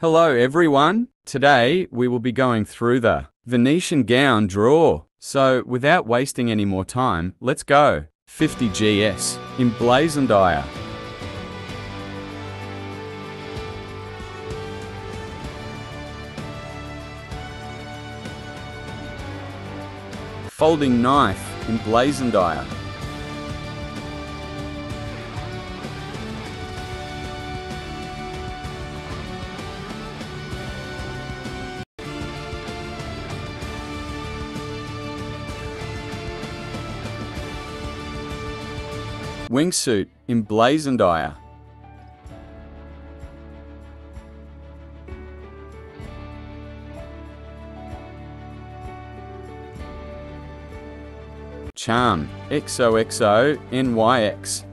Hello everyone. Today we will be going through the Venetian gown draw. So without wasting any more time, let's go. 50 GS emblazoned ire. Folding knife emblazoned iron. Wingsuit emblazoned iron. Charm XOXO NYX.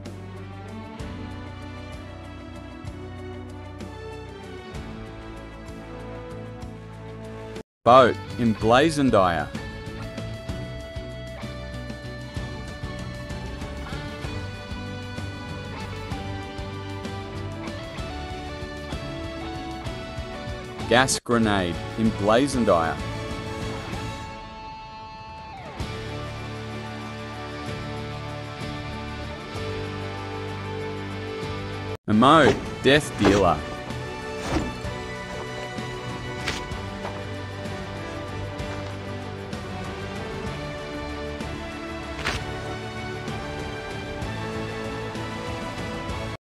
Boat emblazoned iron. Gas grenade emblazoned iron. Emo, Death Dealer.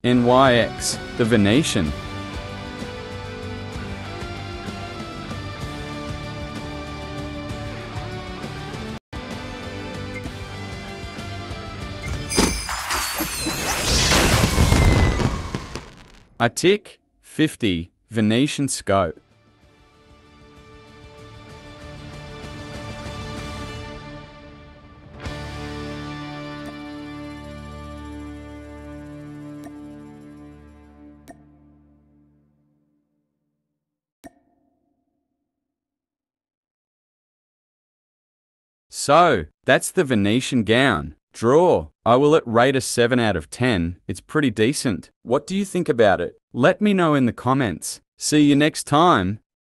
NYX, The Venetian. Arctic, 50, Venetian scope. So, that's the Venetian gown. Draw. I will it rate a 7 out of 10. It's pretty decent. What do you think about it? Let me know in the comments. See you next time.